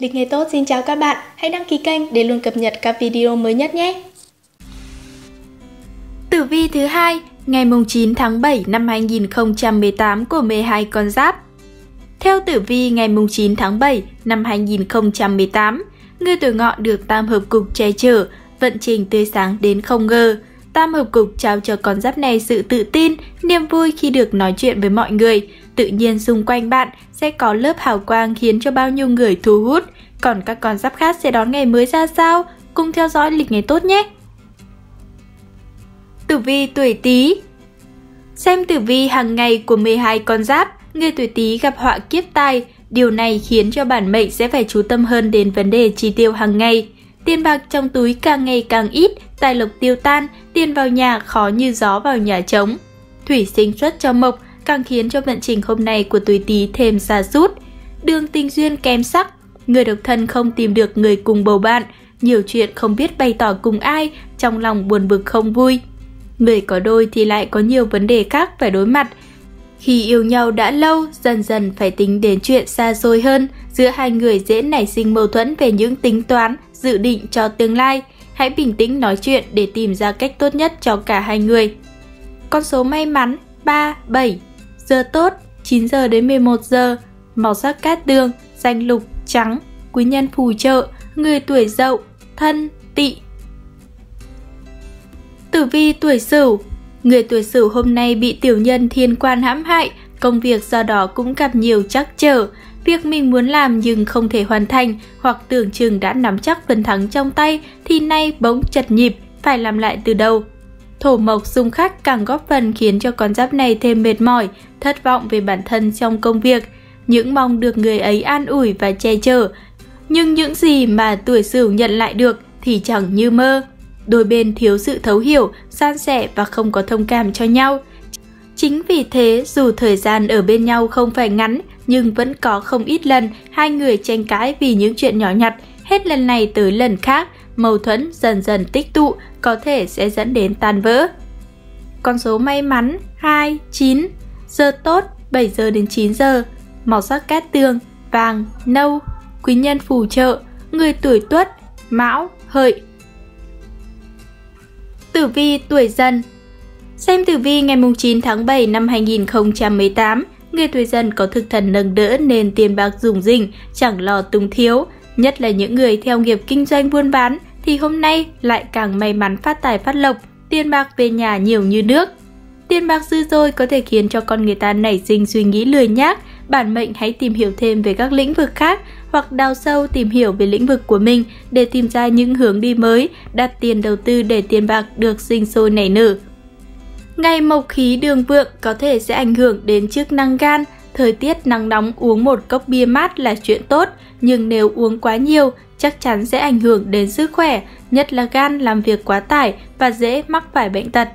Lịch nghề tốt xin chào các bạn, hãy đăng ký kênh để luôn cập nhật các video mới nhất nhé. Tử vi thứ hai, ngày 9 tháng 7 năm 2018 của 12 con giáp. Theo tử vi ngày 9 tháng 7 năm 2018, người tuổi ngọ được tam hợp cục che chở, vận trình tươi sáng đến không ngờ. Tam hợp cục trao cho con giáp này sự tự tin, niềm vui khi được nói chuyện với mọi người. Tự nhiên xung quanh bạn sẽ có lớp hào quang khiến cho bao nhiêu người thu hút. Còn các con giáp khác sẽ đón ngày mới ra sao? Cùng theo dõi lịch ngày tốt nhé! Tử vi tuổi Tý Xem tử vi hàng ngày của 12 con giáp, người tuổi Tý gặp họa kiếp tai, điều này khiến cho bản mệnh sẽ phải chú tâm hơn đến vấn đề chi tiêu hàng ngày. Tiền bạc trong túi càng ngày càng ít, tài lộc tiêu tan, tiền vào nhà khó như gió vào nhà trống. Thủy sinh xuất cho mộc càng khiến cho vận trình hôm nay của tuổi Tý thêm xa sút. Đường tình duyên kém sắc, người độc thân không tìm được người cùng bầu bạn, nhiều chuyện không biết bày tỏ cùng ai, trong lòng buồn bực không vui. Người có đôi thì lại có nhiều vấn đề khác phải đối mặt. Khi yêu nhau đã lâu, dần dần phải tính đến chuyện xa xôi hơn, giữa hai người dễ nảy sinh mâu thuẫn về những tính toán, dự định cho tương lai. Hãy bình tĩnh nói chuyện để tìm ra cách tốt nhất cho cả hai người. Con số may mắn 3, 7 Giờ tốt 9 giờ đến 11 giờ Màu sắc cát đường danh lục, trắng Quý nhân phù trợ, người tuổi dậu, thân, tỵ Tử vi tuổi Sửu Người tuổi Sửu hôm nay bị tiểu nhân thiên quan hãm hại, công việc do đó cũng gặp nhiều trắc trở. Việc mình muốn làm nhưng không thể hoàn thành hoặc tưởng chừng đã nắm chắc phần thắng trong tay thì nay bỗng chật nhịp, phải làm lại từ đầu. Thổ mộc xung khắc càng góp phần khiến cho con giáp này thêm mệt mỏi, thất vọng về bản thân trong công việc. Những mong được người ấy an ủi và che chở, nhưng những gì mà tuổi Sửu nhận lại được thì chẳng như mơ đôi bên thiếu sự thấu hiểu, san sẻ và không có thông cảm cho nhau. Chính vì thế, dù thời gian ở bên nhau không phải ngắn, nhưng vẫn có không ít lần hai người tranh cãi vì những chuyện nhỏ nhặt, hết lần này tới lần khác, mâu thuẫn dần dần tích tụ, có thể sẽ dẫn đến tan vỡ. Con số may mắn 2, 9, giờ tốt 7 giờ đến 9 giờ, màu sắc cát tường, vàng, nâu, quý nhân phù trợ, người tuổi tuất, mão, hợi, Tử vi tuổi dần Xem tử vi ngày 9 tháng 7 năm 2018, người tuổi dần có thực thần nâng đỡ nên tiền bạc dùng dình, chẳng lo tung thiếu. Nhất là những người theo nghiệp kinh doanh buôn bán thì hôm nay lại càng may mắn phát tài phát lộc, tiền bạc về nhà nhiều như nước. Tiền bạc dư dôi có thể khiến cho con người ta nảy sinh suy nghĩ lười nhác, bản mệnh hãy tìm hiểu thêm về các lĩnh vực khác hoặc đào sâu tìm hiểu về lĩnh vực của mình để tìm ra những hướng đi mới, đặt tiền đầu tư để tiền bạc được sinh sôi nảy nở. Ngày mộc khí đường vượng có thể sẽ ảnh hưởng đến chức năng gan, thời tiết nắng nóng uống một cốc bia mát là chuyện tốt, nhưng nếu uống quá nhiều chắc chắn sẽ ảnh hưởng đến sức khỏe, nhất là gan làm việc quá tải và dễ mắc phải bệnh tật.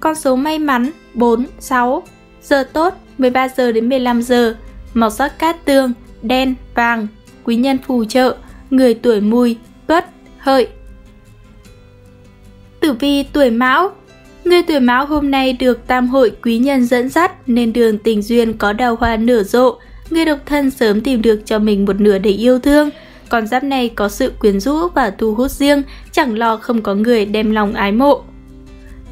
Con số may mắn 4, 6 Giờ tốt 13 giờ đến 15 giờ Màu sắc cát tương, đen, vàng Quý nhân phù trợ Người tuổi mùi, tuất, hợi Tử vi tuổi mão Người tuổi mão hôm nay được tam hội quý nhân dẫn dắt nên đường tình duyên có đào hoa nở rộ. Người độc thân sớm tìm được cho mình một nửa để yêu thương. Con giáp này có sự quyến rũ và thu hút riêng, chẳng lo không có người đem lòng ái mộ.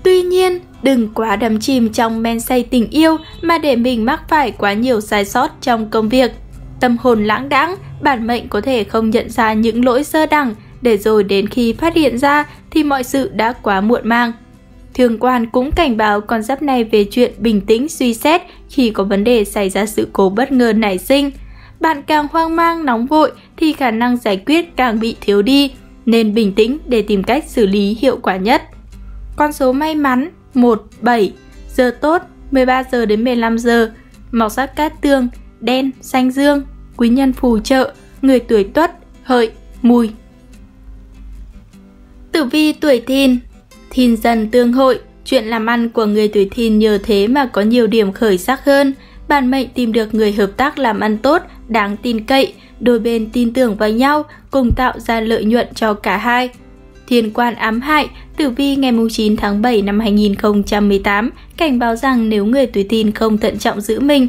Tuy nhiên, đừng quá đắm chìm trong men say tình yêu mà để mình mắc phải quá nhiều sai sót trong công việc. Tâm hồn lãng đãng, bản mệnh có thể không nhận ra những lỗi sơ đẳng, để rồi đến khi phát hiện ra thì mọi sự đã quá muộn màng. Thường quan cũng cảnh báo con giáp này về chuyện bình tĩnh suy xét khi có vấn đề xảy ra sự cố bất ngờ nảy sinh. Bạn càng hoang mang nóng vội thì khả năng giải quyết càng bị thiếu đi, nên bình tĩnh để tìm cách xử lý hiệu quả nhất. Con số may mắn 1, 7, giờ tốt 13 giờ đến 15 giờ, màu sắc cát tương, đen, xanh dương, quý nhân phù trợ, người tuổi tuất, hợi, mùi. Tử vi tuổi thìn Thìn dần tương hội, chuyện làm ăn của người tuổi thìn nhờ thế mà có nhiều điểm khởi sắc hơn. Bản mệnh tìm được người hợp tác làm ăn tốt, đáng tin cậy, đôi bên tin tưởng vào nhau, cùng tạo ra lợi nhuận cho cả hai. Thiên quan ám hại, tử vi ngày 9 tháng 7 năm 2018 cảnh báo rằng nếu người tuổi tin không thận trọng giữ mình,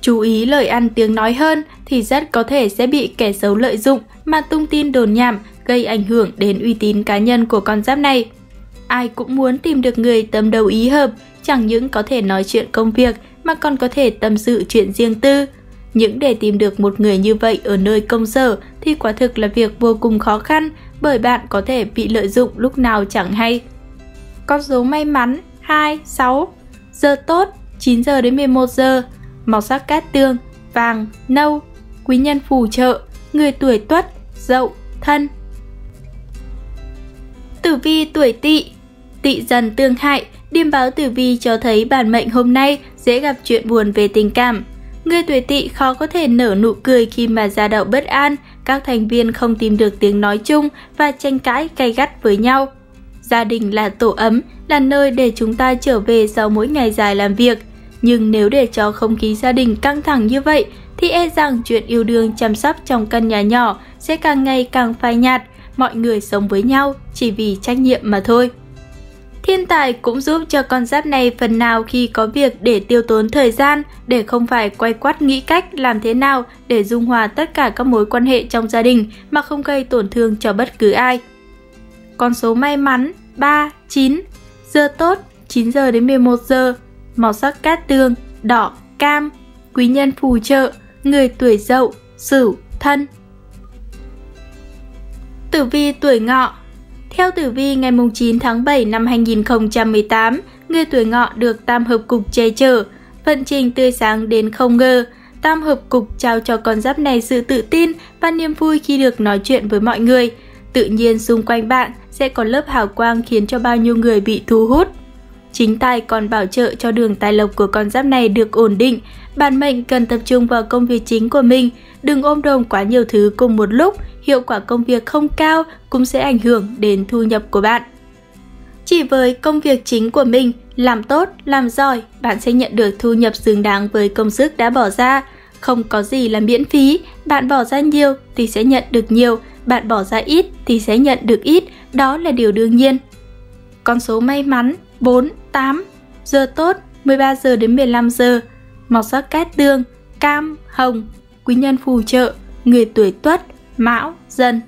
chú ý lời ăn tiếng nói hơn thì rất có thể sẽ bị kẻ xấu lợi dụng mà tung tin đồn nhảm gây ảnh hưởng đến uy tín cá nhân của con giáp này. Ai cũng muốn tìm được người tâm đầu ý hợp, chẳng những có thể nói chuyện công việc mà còn có thể tâm sự chuyện riêng tư. Những để tìm được một người như vậy ở nơi công sở thì quả thực là việc vô cùng khó khăn bởi bạn có thể bị lợi dụng lúc nào chẳng hay. Con số may mắn 2, 6 Giờ tốt 9 giờ đến 11 giờ. Màu sắc cát tương, vàng, nâu. Quý nhân phù trợ Người tuổi tuất, dậu, thân. Tử vi tuổi tỵ. Tỵ dần tương hại Điềm báo tử vi cho thấy bản mệnh hôm nay dễ gặp chuyện buồn về tình cảm. Người tuổi tỵ khó có thể nở nụ cười khi mà gia đạo bất an, các thành viên không tìm được tiếng nói chung và tranh cãi gay gắt với nhau. Gia đình là tổ ấm, là nơi để chúng ta trở về sau mỗi ngày dài làm việc. Nhưng nếu để cho không khí gia đình căng thẳng như vậy, thì e rằng chuyện yêu đương chăm sóc trong căn nhà nhỏ sẽ càng ngày càng phai nhạt, mọi người sống với nhau chỉ vì trách nhiệm mà thôi. Thiên tài cũng giúp cho con giáp này phần nào khi có việc để tiêu tốn thời gian, để không phải quay quắt nghĩ cách làm thế nào để dung hòa tất cả các mối quan hệ trong gia đình mà không gây tổn thương cho bất cứ ai. Con số may mắn 3, 9, giờ tốt 9 giờ đến 11 giờ, màu sắc cát tường, đỏ, cam, quý nhân phù trợ, người tuổi dậu, sửu, thân. Tử vi tuổi ngọ theo tử vi ngày 9 tháng 7 năm 2018, người tuổi ngọ được tam hợp cục che chở, vận trình tươi sáng đến không ngờ. Tam hợp cục trao cho con giáp này sự tự tin và niềm vui khi được nói chuyện với mọi người. Tự nhiên xung quanh bạn sẽ có lớp hào quang khiến cho bao nhiêu người bị thu hút. Chính tài còn bảo trợ cho đường tài lộc của con giáp này được ổn định. Bản mệnh cần tập trung vào công việc chính của mình, đừng ôm đồm quá nhiều thứ cùng một lúc, hiệu quả công việc không cao cũng sẽ ảnh hưởng đến thu nhập của bạn. Chỉ với công việc chính của mình, làm tốt, làm giỏi, bạn sẽ nhận được thu nhập xứng đáng với công sức đã bỏ ra. Không có gì là miễn phí, bạn bỏ ra nhiều thì sẽ nhận được nhiều, bạn bỏ ra ít thì sẽ nhận được ít, đó là điều đương nhiên. Con số may mắn 4, 8, giờ tốt 13 giờ đến 15 giờ, màu sắc cát tương, cam, hồng, quý nhân phù trợ, người tuổi tuất, mão, dần.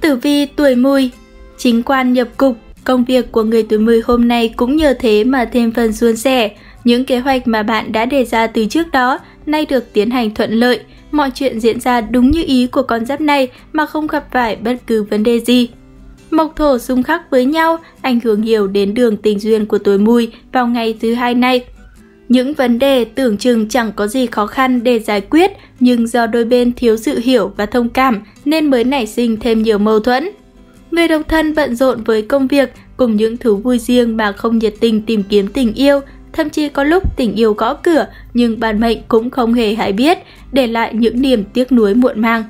Tử vi tuổi mùi Chính quan nhập cục, công việc của người tuổi mùi hôm nay cũng nhờ thế mà thêm phần suôn sẻ. Những kế hoạch mà bạn đã đề ra từ trước đó nay được tiến hành thuận lợi, mọi chuyện diễn ra đúng như ý của con giáp này mà không gặp phải bất cứ vấn đề gì. Mộc thổ xung khắc với nhau, ảnh hưởng nhiều đến đường tình duyên của tuổi mùi vào ngày thứ hai này. Những vấn đề tưởng chừng chẳng có gì khó khăn để giải quyết, nhưng do đôi bên thiếu sự hiểu và thông cảm nên mới nảy sinh thêm nhiều mâu thuẫn. Người độc thân bận rộn với công việc cùng những thú vui riêng mà không nhiệt tình tìm kiếm tình yêu, thậm chí có lúc tình yêu gõ cửa nhưng bản mệnh cũng không hề hay biết, để lại những niềm tiếc nuối muộn màng.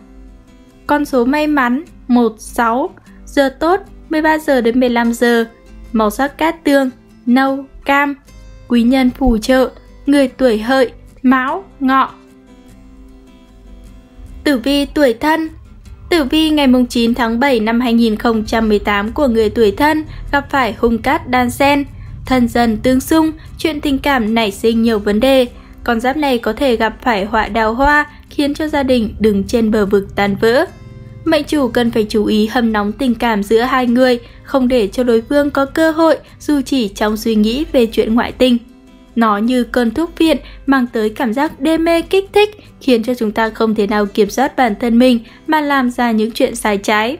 Con số may mắn 16, giờ tốt 13 giờ đến 15 giờ, màu sắc cát tương, nâu, cam, quý nhân phù trợ, người tuổi hợi, mão, ngọ. Tử vi tuổi thân Tử vi ngày 9 tháng 7 năm 2018 của người tuổi thân gặp phải hung cát đan sen, thân dần tương xung, chuyện tình cảm nảy sinh nhiều vấn đề. Con giáp này có thể gặp phải họa đào hoa khiến cho gia đình đứng trên bờ vực tan vỡ. Mệnh chủ cần phải chú ý hâm nóng tình cảm giữa hai người, không để cho đối phương có cơ hội dù chỉ trong suy nghĩ về chuyện ngoại tình. Nó như cơn thuốc viện mang tới cảm giác đê mê kích thích khiến cho chúng ta không thể nào kiểm soát bản thân mình mà làm ra những chuyện sai trái.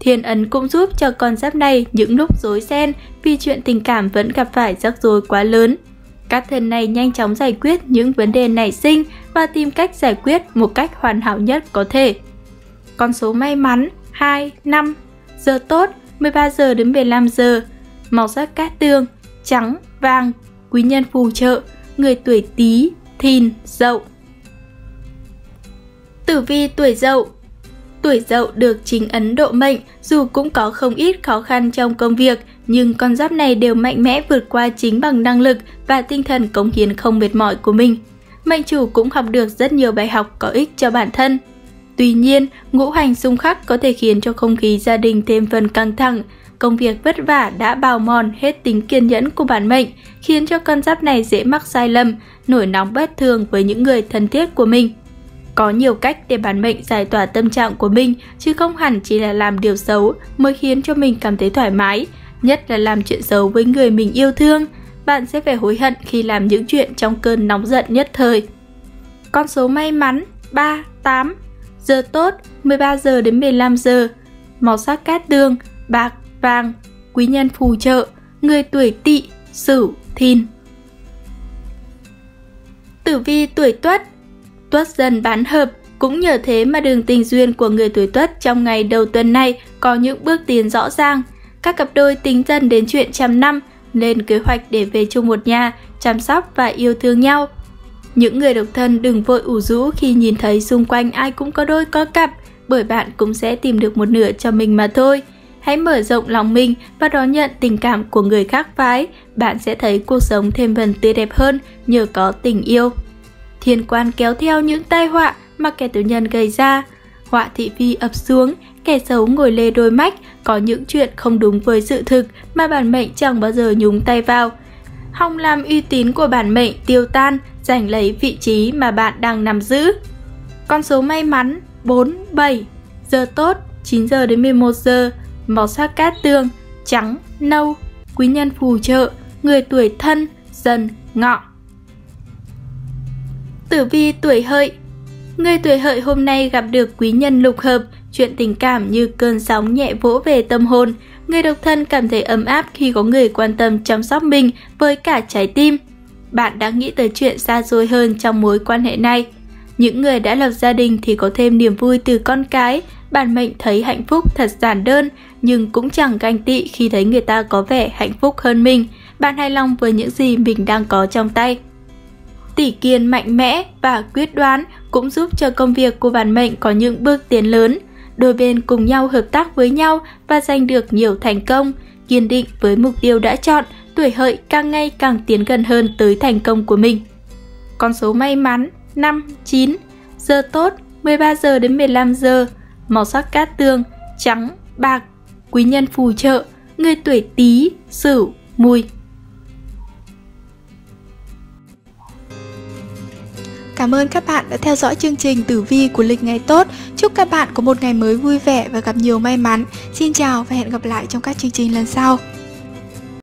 Thiên ấn cũng giúp cho con giáp này những lúc rối ren vì chuyện tình cảm vẫn gặp phải rắc rối quá lớn. Các thần này nhanh chóng giải quyết những vấn đề nảy sinh và tìm cách giải quyết một cách hoàn hảo nhất có thể. Con số may mắn 2, 5, giờ tốt 13 giờ đến 15 giờ, màu sắc cát tương, trắng, vàng, quý nhân phù trợ, người tuổi Tý, Thìn, Dậu. Tử vi tuổi Dậu Tuổi Dậu được chính ấn độ mệnh, dù cũng có không ít khó khăn trong công việc, nhưng con giáp này đều mạnh mẽ vượt qua chính bằng năng lực và tinh thần cống hiến không mệt mỏi của mình. Mệnh chủ cũng học được rất nhiều bài học có ích cho bản thân. Tuy nhiên, ngũ hành xung khắc có thể khiến cho không khí gia đình thêm phần căng thẳng, công việc vất vả đã bào mòn hết tính kiên nhẫn của bản mệnh, khiến cho con giáp này dễ mắc sai lầm, nổi nóng bất thường với những người thân thiết của mình. Có nhiều cách để bản mệnh giải tỏa tâm trạng của mình, chứ không hẳn chỉ là làm điều xấu mới khiến cho mình cảm thấy thoải mái, nhất là làm chuyện xấu với người mình yêu thương. Bạn sẽ phải hối hận khi làm những chuyện trong cơn nóng giận nhất thời. Con số may mắn 3, 8 Giờ tốt 13 giờ đến 15 giờ Màu sắc cát tương, bạc, vàng Quý nhân phù trợ Người tuổi tỵ, sửu, thìn Tử vi tuổi tuất Tuất dần bán hợp cũng nhờ thế mà đường tình duyên của người tuổi tuất trong ngày đầu tuần này có những bước tiến rõ ràng. Các cặp đôi tính dần đến chuyện trăm năm, lên kế hoạch để về chung một nhà, chăm sóc và yêu thương nhau. Những người độc thân đừng vội ủ rũ khi nhìn thấy xung quanh ai cũng có đôi có cặp, bởi bạn cũng sẽ tìm được một nửa cho mình mà thôi. Hãy mở rộng lòng mình và đón nhận tình cảm của người khác phái, bạn sẽ thấy cuộc sống thêm phần tươi đẹp hơn nhờ có tình yêu. Thiên quan kéo theo những tai họa mà kẻ tiểu nhân gây ra. Họa thị phi ập xuống, kẻ xấu ngồi lê đôi mách, có những chuyện không đúng với sự thực mà bản mệnh chẳng bao giờ nhúng tay vào. Hòng làm uy tín của bản mệnh tiêu tan, giành lấy vị trí mà bạn đang nắm giữ. Con số may mắn 4, 7 Giờ tốt 9 giờ đến 11 giờ. Màu sắc cát tường Trắng, nâu. Quý nhân phù trợ Người tuổi thân, dần, ngọ. Tử vi tuổi hợi. Người tuổi hợi hôm nay gặp được quý nhân lục hợp Chuyện tình cảm như cơn sóng nhẹ vỗ về tâm hồn Người độc thân cảm thấy ấm áp khi có người quan tâm chăm sóc mình với cả trái tim bạn đã nghĩ tới chuyện xa xôi hơn trong mối quan hệ này. Những người đã lập gia đình thì có thêm niềm vui từ con cái, bản mệnh thấy hạnh phúc thật giản đơn nhưng cũng chẳng ganh tị khi thấy người ta có vẻ hạnh phúc hơn mình. Bạn hài lòng với những gì mình đang có trong tay. Tỷ kiên mạnh mẽ và quyết đoán cũng giúp cho công việc của bản mệnh có những bước tiến lớn. Đôi bên cùng nhau hợp tác với nhau và giành được nhiều thành công, kiên định với mục tiêu đã chọn tuổi hợi càng ngày càng tiến gần hơn tới thành công của mình. Con số may mắn 5, 9, giờ tốt 13 giờ đến 15 giờ, màu sắc cát tương, trắng, bạc, quý nhân phù trợ, người tuổi Tý, Sửu, Mùi. Cảm ơn các bạn đã theo dõi chương trình tử vi của lịch ngày tốt. Chúc các bạn có một ngày mới vui vẻ và gặp nhiều may mắn. Xin chào và hẹn gặp lại trong các chương trình lần sau.